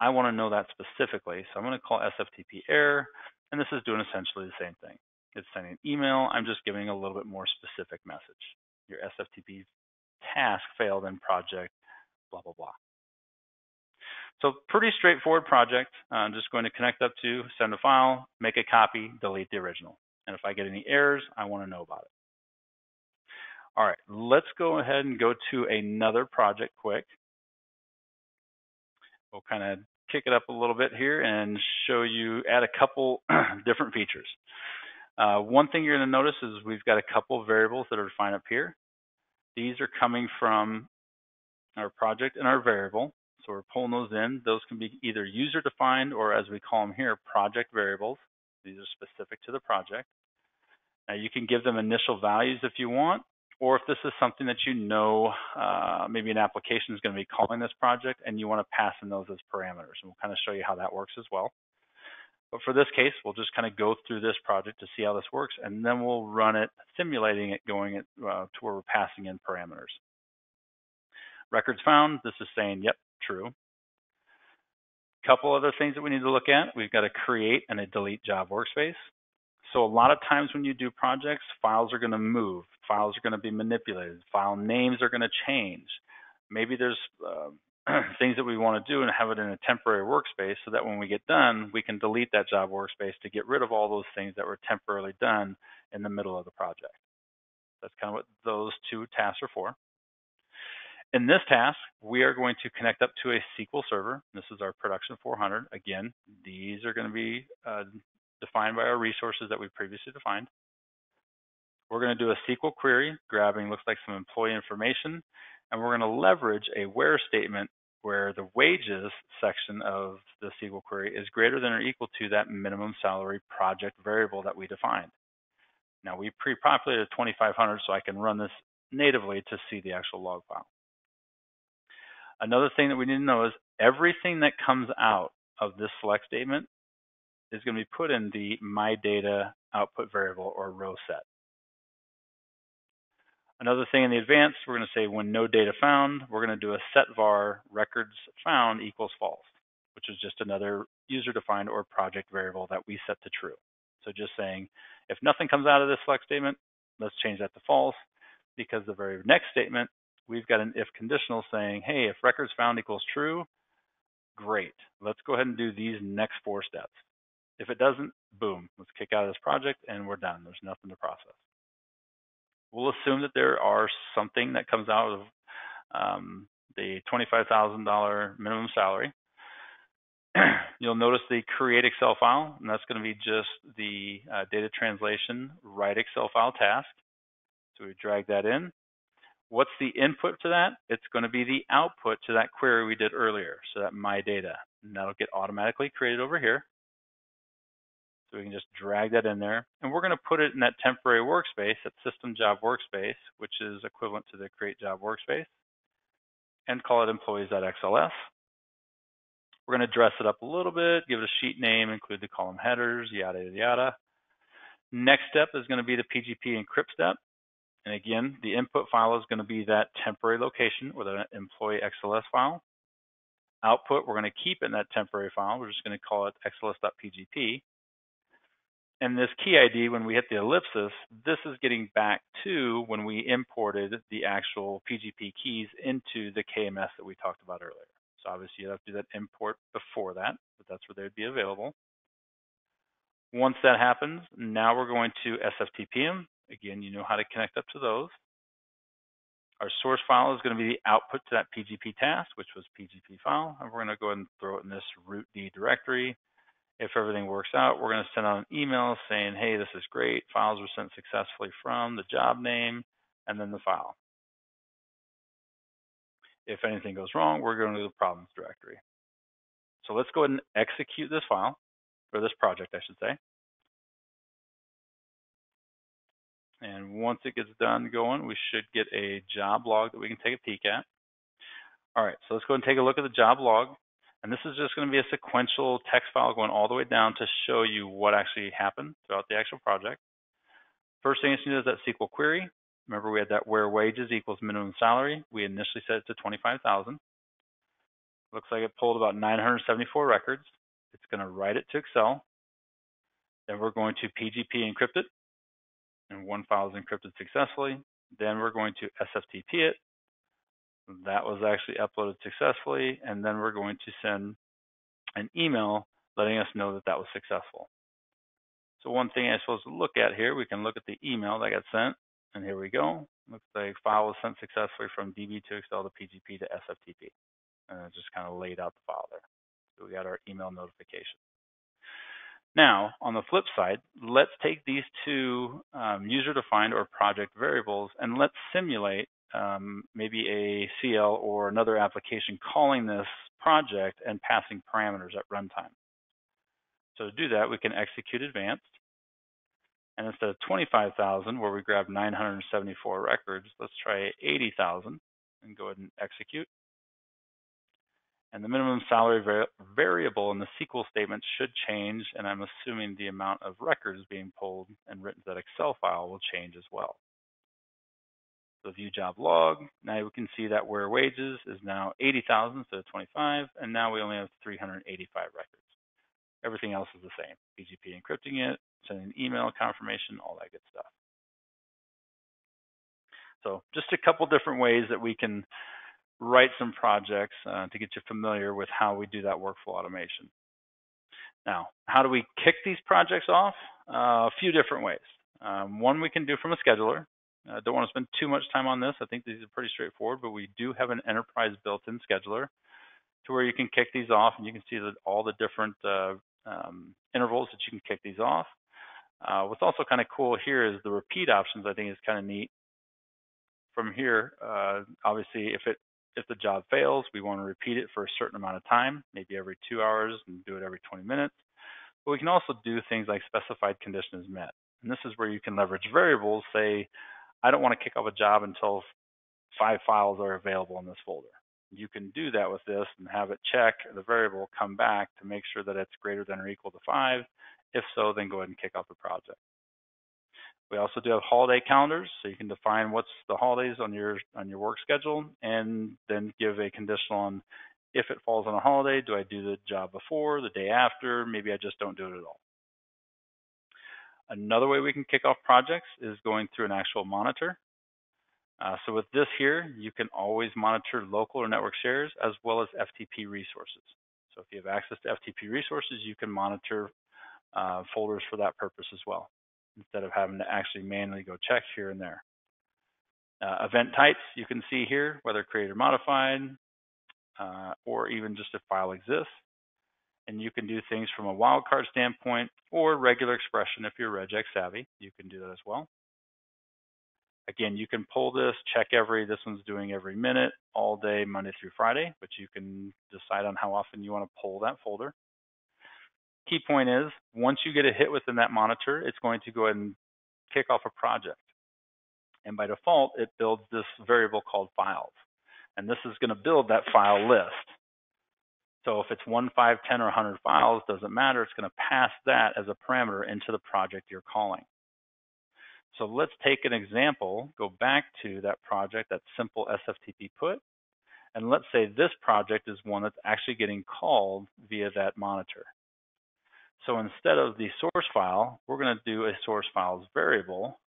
I want to know that specifically. So I'm going to call SFTP error, and this is doing essentially the same thing. It's sending an email. I'm just giving a little bit more specific message. Your SFTP task failed in project, blah, blah, blah. So pretty straightforward project. Uh, I'm just going to connect up to, send a file, make a copy, delete the original. And if I get any errors, I want to know about it. All right, let's go ahead and go to another project quick. We'll kind of kick it up a little bit here and show you, add a couple different features. Uh, one thing you're going to notice is we've got a couple variables that are defined up here. These are coming from our project and our variable. So we're pulling those in. Those can be either user defined or as we call them here, project variables. These are specific to the project. Now you can give them initial values if you want, or if this is something that you know, uh, maybe an application is going to be calling this project and you want to pass in those as parameters. And we'll kind of show you how that works as well. But for this case, we'll just kind of go through this project to see how this works, and then we'll run it, simulating it, going it, uh, to where we're passing in parameters. Records found, this is saying, yep, true. Couple other things that we need to look at. We've got to create and a delete job workspace. So a lot of times when you do projects, files are going to move, files are going to be manipulated, file names are going to change. Maybe there's uh, things that we want to do and have it in a temporary workspace so that when we get done, we can delete that job workspace to get rid of all those things that were temporarily done in the middle of the project. That's kind of what those two tasks are for. In this task, we are going to connect up to a SQL server. This is our production 400. Again, these are going to be uh, defined by our resources that we previously defined. We're going to do a SQL query, grabbing looks like some employee information, and we're going to leverage a where statement where the wages section of the SQL query is greater than or equal to that minimum salary project variable that we defined. Now we pre-populated 2500 so I can run this natively to see the actual log file. Another thing that we need to know is everything that comes out of this select statement is going to be put in the my data output variable or row set. Another thing in the advanced, we're going to say when no data found, we're going to do a set var records found equals false, which is just another user defined or project variable that we set to true. So just saying if nothing comes out of this select statement, let's change that to false because the very next statement, we've got an if conditional saying, hey, if records found equals true, great. Let's go ahead and do these next four steps. If it doesn't, boom, let's kick out of this project and we're done. There's nothing to process. We'll assume that there are something that comes out of um, the $25,000 minimum salary. You'll notice the create Excel file, and that's going to be just the uh, data translation write Excel file task. So we drag that in. What's the input to that? It's going to be the output to that query we did earlier, so that my data. And that'll get automatically created over here. So we can just drag that in there. And we're going to put it in that temporary workspace, that system job workspace, which is equivalent to the create job workspace, and call it employees.xls. We're going to dress it up a little bit, give it a sheet name, include the column headers, yada, yada, yada. Next step is going to be the PGP encrypt step. And again, the input file is going to be that temporary location or the employee XLS file. Output, we're going to keep in that temporary file. We're just going to call it xls.pgp. And this key ID, when we hit the ellipsis, this is getting back to when we imported the actual PGP keys into the KMS that we talked about earlier. So obviously you have to do that import before that, but that's where they would be available. Once that happens, now we're going to SFTP. Again, you know how to connect up to those. Our source file is going to be the output to that PGP task, which was PGP file, and we're going to go ahead and throw it in this root D directory. If everything works out, we're going to send out an email saying, hey, this is great. Files were sent successfully from the job name and then the file. If anything goes wrong, we're going to the problems directory. So let's go ahead and execute this file, or this project, I should say. And once it gets done going, we should get a job log that we can take a peek at. All right, so let's go and take a look at the job log. And this is just going to be a sequential text file going all the way down to show you what actually happened throughout the actual project. First thing you need is that SQL query. Remember we had that where wages equals minimum salary. We initially set it to 25,000. Looks like it pulled about 974 records. It's going to write it to Excel. Then we're going to PGP encrypt it. And one file is encrypted successfully. Then we're going to SFTP it. That was actually uploaded successfully. And then we're going to send an email letting us know that that was successful. So one thing I'm supposed to look at here, we can look at the email that got sent. And here we go. Looks like file was sent successfully from DB to Excel to PGP to SFTP. And it just kind of laid out the file there. So we got our email notification. Now, on the flip side, let's take these two um, user-defined or project variables and let's simulate um, maybe a CL or another application calling this project and passing parameters at runtime. So to do that, we can execute advanced. And instead of 25,000, where we grab 974 records, let's try 80,000 and go ahead and execute. And the minimum salary variable in the SQL statement should change, and I'm assuming the amount of records being pulled and written to that Excel file will change as well. So view job log, now we can see that where wages is now 80,000 instead of 25, and now we only have 385 records. Everything else is the same. PGP encrypting it, sending email confirmation, all that good stuff. So just a couple different ways that we can write some projects uh, to get you familiar with how we do that workflow automation. Now, how do we kick these projects off? Uh, a few different ways. Um, one we can do from a scheduler. I uh, don't want to spend too much time on this. I think these are pretty straightforward, but we do have an enterprise built-in scheduler to where you can kick these off and you can see that all the different uh, um, intervals that you can kick these off. Uh, what's also kind of cool here is the repeat options. I think is kind of neat. From here, uh, obviously, if it if the job fails, we want to repeat it for a certain amount of time, maybe every two hours, and do it every 20 minutes. But we can also do things like specified condition is met. And this is where you can leverage variables. Say, I don't want to kick off a job until five files are available in this folder. You can do that with this and have it check the variable, come back to make sure that it's greater than or equal to five. If so, then go ahead and kick off the project. We also do have holiday calendars, so you can define what's the holidays on your on your work schedule, and then give a conditional on if it falls on a holiday, do I do the job before, the day after, maybe I just don't do it at all. Another way we can kick off projects is going through an actual monitor. Uh, so with this here, you can always monitor local or network shares as well as FTP resources. So if you have access to FTP resources, you can monitor uh, folders for that purpose as well, instead of having to actually manually go check here and there. Uh, event types, you can see here, whether created or modified, uh, or even just a file exists. And you can do things from a wildcard standpoint or regular expression if you're regex savvy, you can do that as well. Again, you can pull this, check every, this one's doing every minute, all day, Monday through Friday, but you can decide on how often you want to pull that folder. Key point is, once you get a hit within that monitor, it's going to go ahead and kick off a project. And by default, it builds this variable called files. And this is going to build that file list. So if it's 1, 5, 10, or 100 files, doesn't matter. It's going to pass that as a parameter into the project you're calling. So let's take an example, go back to that project, that simple SFTP put, and let's say this project is one that's actually getting called via that monitor. So instead of the source file, we're going to do a source files variable.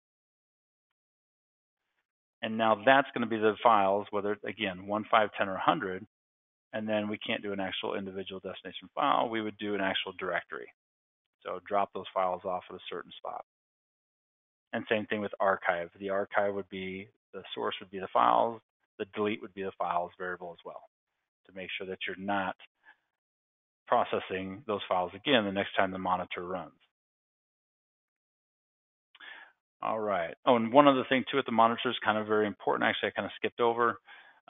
And now that's going to be the files, whether, again, 1, 5, 10, or 100. And then we can't do an actual individual destination file. We would do an actual directory. So drop those files off at a certain spot. And same thing with archive. The archive would be, the source would be the files, the delete would be the files variable as well to make sure that you're not processing those files again the next time the monitor runs. All right. Oh, and one other thing too with the monitor is kind of very important. Actually, I kind of skipped over.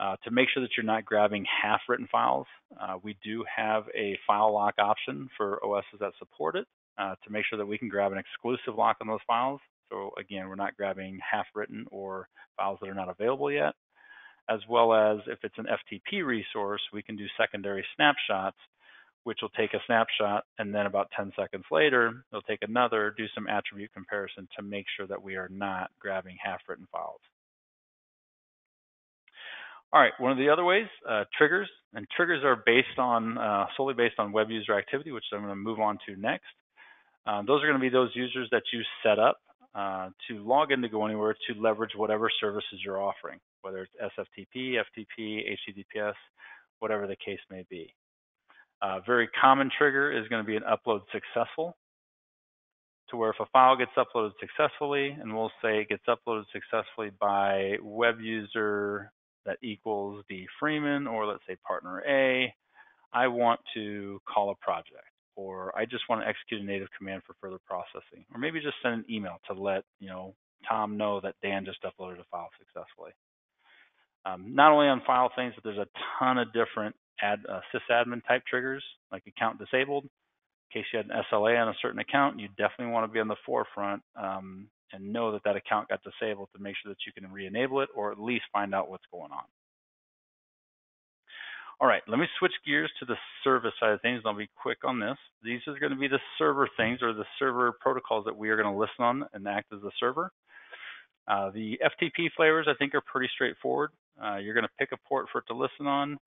Uh, to make sure that you're not grabbing half-written files, uh, we do have a file lock option for OSs that support it uh, to make sure that we can grab an exclusive lock on those files. So again, we're not grabbing half-written or files that are not available yet. as well as if it's an FTP resource, we can do secondary snapshots, which will take a snapshot and then about 10 seconds later, they'll take another, do some attribute comparison to make sure that we are not grabbing half-written files. All right, one of the other ways, uh, triggers, and triggers are based on uh, solely based on web user activity, which I'm going to move on to next. Uh, those are going to be those users that you set up uh, to log in to GoAnywhere to leverage whatever services you're offering, whether it's SFTP, FTP, HTTPS, whatever the case may be. A very common trigger is going to be an upload successful, to where if a file gets uploaded successfully, and we'll say it gets uploaded successfully by web user that equals D Freeman, or let's say partner A, I want to call a project, or I just want to execute a native command for further processing, or maybe just send an email to let you know Tom know that Dan just uploaded a file successfully. Um, not only on file things, but there's a ton of different ad, uh, sysadmin type triggers, like account disabled. In case you had an SLA on a certain account, you definitely want to be on the forefront um, and know that that account got disabled to make sure that you can re-enable it or at least find out what's going on. All right, let me switch gears to the service side of things. I'll be quick on this. These are going to be the server things or the server protocols that we are going to listen on and act as a server. Uh, the FTP flavors, I think, are pretty straightforward. Uh, you're going to pick a port for it to listen on.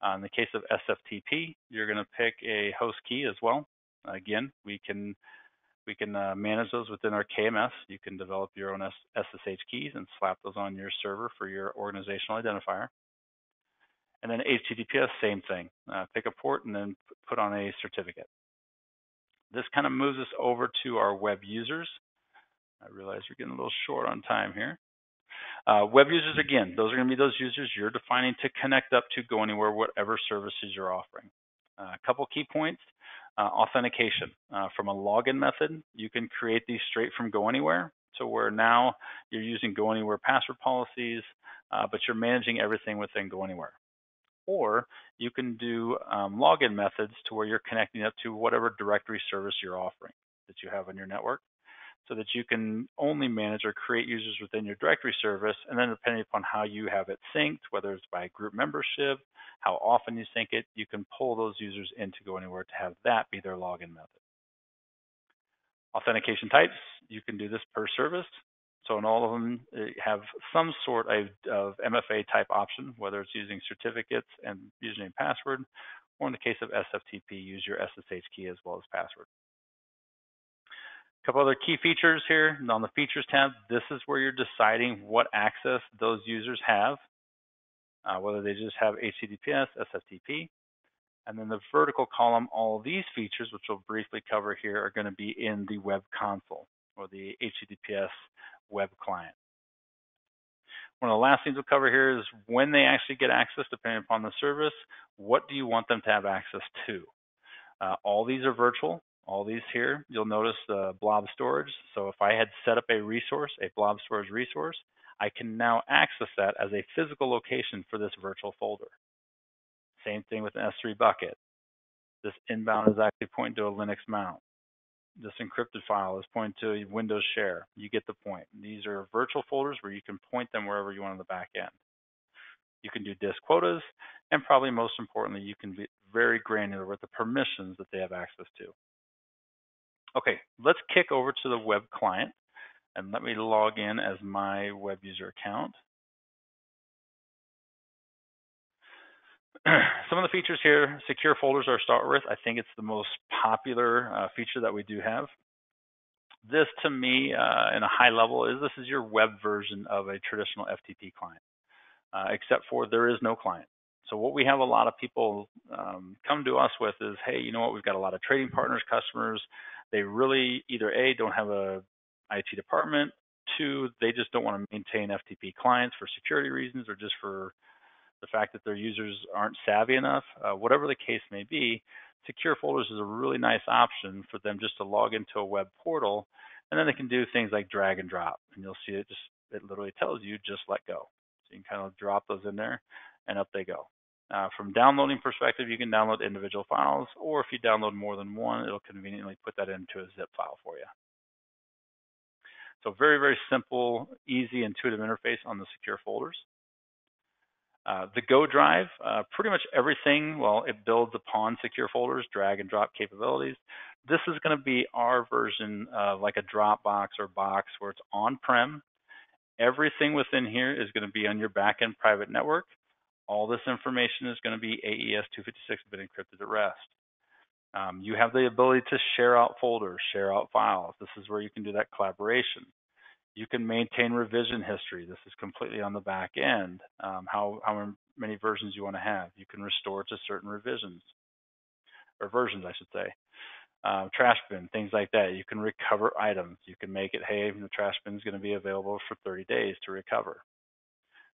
Uh, in the case of SFTP, you're going to pick a host key as well. Again, we can we can uh, manage those within our KMS. You can develop your own SSH keys and slap those on your server for your organizational identifier. And then HTTPS, same thing. Uh, pick a port and then put on a certificate. This kind of moves us over to our web users. I realize we're getting a little short on time here. Uh, web users, again, those are going to be those users you're defining to connect up to GoAnywhere, whatever services you're offering. Uh, a couple key points. Uh, authentication. Uh, from a login method, you can create these straight from GoAnywhere. So where now you're using GoAnywhere password policies, uh, but you're managing everything within GoAnywhere. Or you can do um, login methods to where you're connecting up to whatever directory service you're offering that you have on your network so that you can only manage or create users within your directory service. And then depending upon how you have it synced, whether it's by group membership, how often you sync it, you can pull those users in to GoAnywhere to have that be their login method. Authentication types, you can do this per service. So in all of them have some sort of, of MFA type option, whether it's using certificates and username password, or in the case of SFTP, use your SSH key as well as password. Couple other key features here on the features tab. This is where you're deciding what access those users have, uh, whether they just have HTTPS, SFTP. And then the vertical column, all these features, which we'll briefly cover here, are going to be in the web console or the HTTPS web client. One of the last things we'll cover here is when they actually get access, depending upon the service, what do you want them to have access to? Uh, all these are virtual all these here, you'll notice the blob storage. So if I had set up a resource, a blob storage resource, I can now access that as a physical location for this virtual folder. Same thing with an S3 bucket. This inbound is actually pointing to a Linux mount. This encrypted file is pointing to a Windows share. You get the point. These are virtual folders where you can point them wherever you want on the back end. You can do disk quotas, and probably most importantly, you can be very granular with the permissions that they have access to. Okay, let's kick over to the web client and let me log in as my web user account. Some of the features here, secure folders are start with. I think it's the most popular uh, feature that we do have. This to me, uh, in a high level, is this is your web version of a traditional FTP client, uh, except for there is no client. So what we have a lot of people um, come to us with is, hey, you know what? We've got a lot of trading partners, customers. They really either a don't have a IT department, two they just don't want to maintain FTP clients for security reasons or just for the fact that their users aren't savvy enough. Uh, whatever the case may be, secure folders is a really nice option for them just to log into a web portal, and then they can do things like drag and drop, and you'll see it just it literally tells you just let go. So you can kind of drop those in there, and up they go. Uh, from downloading perspective, you can download individual files, or if you download more than one, it'll conveniently put that into a zip file for you. So very, very simple, easy, intuitive interface on the secure folders. Uh, the GoDrive, uh, pretty much everything, well, it builds upon secure folders, drag and drop capabilities. This is going to be our version of like a Dropbox or Box where it's on-prem. Everything within here is going to be on your backend private network. All this information is going to be AES 256-bit encrypted at rest. Um, you have the ability to share out folders, share out files. This is where you can do that collaboration. You can maintain revision history. This is completely on the back end, um, how, how many versions you want to have. You can restore to certain revisions, or versions, I should say. Uh, trash bin, things like that. You can recover items. You can make it, hey, the trash bin is going to be available for 30 days to recover.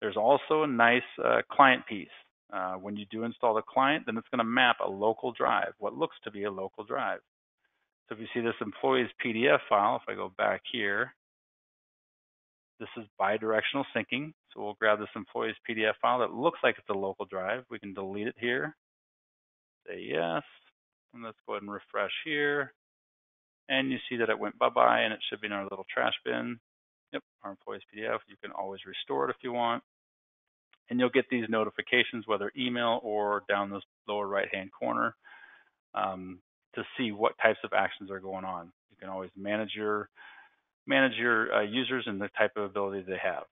There's also a nice uh, client piece. Uh, when you do install the client, then it's going to map a local drive, what looks to be a local drive. So if you see this employee's PDF file, if I go back here, this is bidirectional syncing. So we'll grab this employee's PDF file that looks like it's a local drive. We can delete it here, say yes, and let's go ahead and refresh here. And you see that it went bye-bye and it should be in our little trash bin. Yep, our employee's PDF. You can always restore it if you want. And you'll get these notifications, whether email or down this lower right-hand corner, um, to see what types of actions are going on. You can always manage your manage your uh, users and the type of ability they have.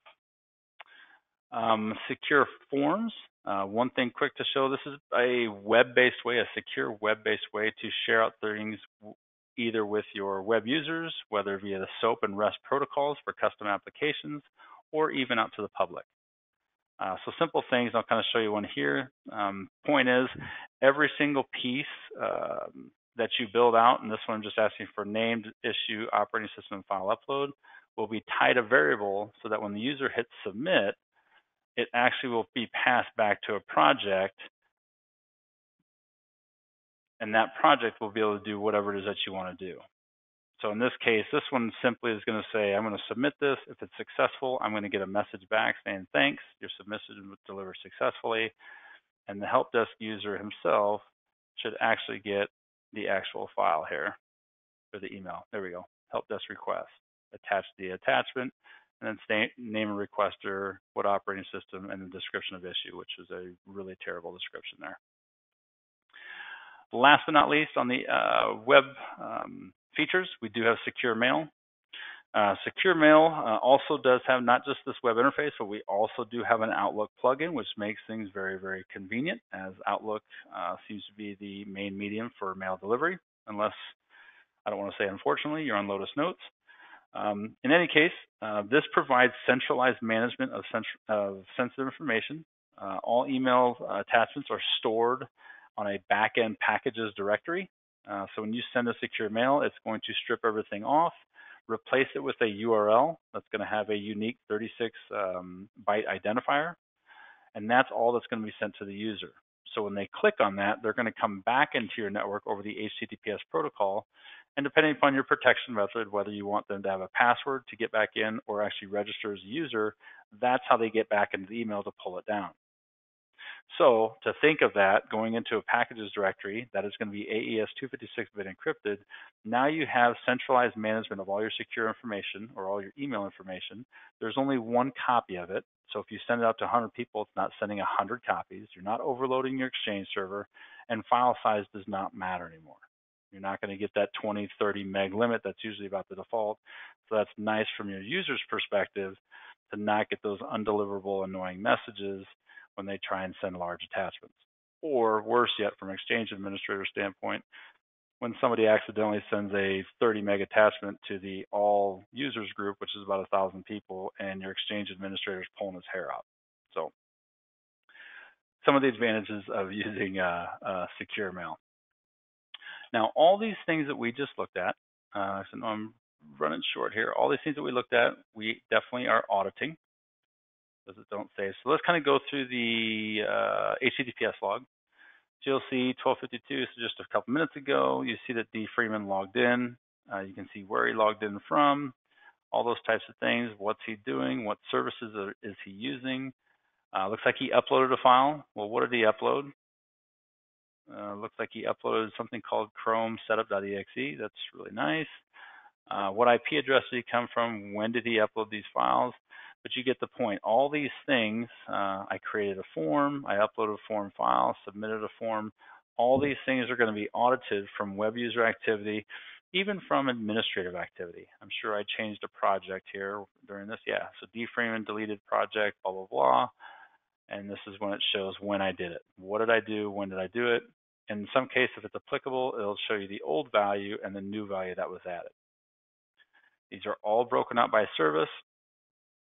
Um, secure forms. Uh, one thing quick to show, this is a web-based way, a secure web-based way to share out things either with your web users, whether via the SOAP and REST protocols for custom applications, or even out to the public. Uh, so simple things, I'll kind of show you one here. Um, point is, every single piece um, that you build out, and this one I'm just asking for named issue operating system file upload, will be tied a variable so that when the user hits submit, it actually will be passed back to a project and that project will be able to do whatever it is that you want to do. So in this case, this one simply is going to say, I'm going to submit this. If it's successful, I'm going to get a message back saying, thanks, your submission was delivered successfully. And the help desk user himself should actually get the actual file here for the email. There we go. Help desk request. Attach the attachment and then name a requester, what operating system, and the description of issue, which is a really terrible description there. Last but not least, on the uh, web um, features, we do have secure mail. Uh, secure mail uh, also does have not just this web interface, but we also do have an Outlook plugin, which makes things very, very convenient as Outlook uh, seems to be the main medium for mail delivery, unless, I don't want to say unfortunately, you're on Lotus Notes. Um, in any case, uh, this provides centralized management of, of sensitive information. Uh, all email uh, attachments are stored on a backend packages directory. Uh, so when you send a secure mail, it's going to strip everything off, replace it with a URL that's going to have a unique 36 um, byte identifier, and that's all that's going to be sent to the user. So when they click on that, they're going to come back into your network over the HTTPS protocol. And depending upon your protection method, whether you want them to have a password to get back in or actually register as a user, that's how they get back into the email to pull it down. So to think of that going into a packages directory that is going to be AES 256-bit encrypted, now you have centralized management of all your secure information or all your email information. There's only one copy of it. So if you send it out to 100 people, it's not sending 100 copies. You're not overloading your Exchange server, and file size does not matter anymore. You're not going to get that 20, 30 meg limit that's usually about the default. So that's nice from your user's perspective to not get those undeliverable annoying messages when they try and send large attachments. Or worse yet, from an Exchange administrator standpoint, when somebody accidentally sends a 30 meg attachment to the all users group, which is about a thousand people, and your Exchange administrator is pulling his hair out. So some of the advantages of using uh, uh, secure mail. Now, all these things that we just looked at, uh, so I'm running short here. All these things that we looked at, we definitely are auditing does it don't save. So let's kind of go through the uh, HTTPS log. See 1252, so just a couple minutes ago, you see that D. Freeman logged in. Uh, you can see where he logged in from, all those types of things. What's he doing? What services are, is he using? Uh, looks like he uploaded a file. Well, what did he upload? Uh, looks like he uploaded something called Chrome setup.exe. That's really nice. Uh, what IP address did he come from? When did he upload these files? But you get the point. All these things, uh, I created a form, I uploaded a form file, submitted a form. All these things are going to be audited from web user activity, even from administrative activity. I'm sure I changed a project here during this. Yeah, so D. Freeman deleted project, blah, blah, blah. And this is when it shows when I did it. What did I do? When did I do it? In some case, if it's applicable, it'll show you the old value and the new value that was added. These are all broken out by service.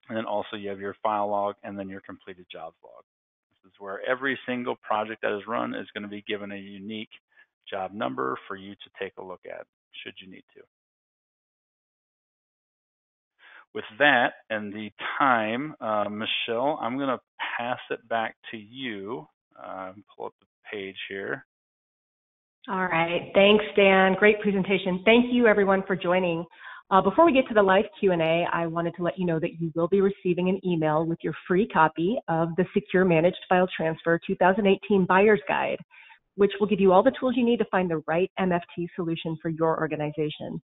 And then also you have your file log and then your completed jobs log. This is where every single project that is run is going to be given a unique job number for you to take a look at should you need to. With that and the time, uh, Michelle, I'm going to pass it back to you. Uh, pull up the page here. All right. Thanks, Dan. Great presentation. Thank you, everyone, for joining. Uh, before we get to the live Q&A, I wanted to let you know that you will be receiving an email with your free copy of the Secure Managed File Transfer 2018 Buyer's Guide, which will give you all the tools you need to find the right MFT solution for your organization.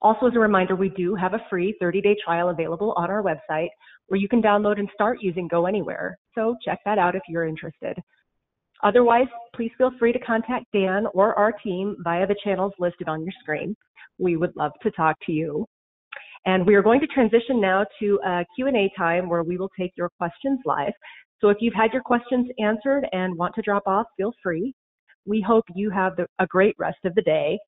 Also, as a reminder, we do have a free 30-day trial available on our website where you can download and start using GoAnywhere. So check that out if you're interested. Otherwise, please feel free to contact Dan or our team via the channels listed on your screen. We would love to talk to you. And we are going to transition now to a Q&A time where we will take your questions live. So if you've had your questions answered and want to drop off, feel free. We hope you have the, a great rest of the day.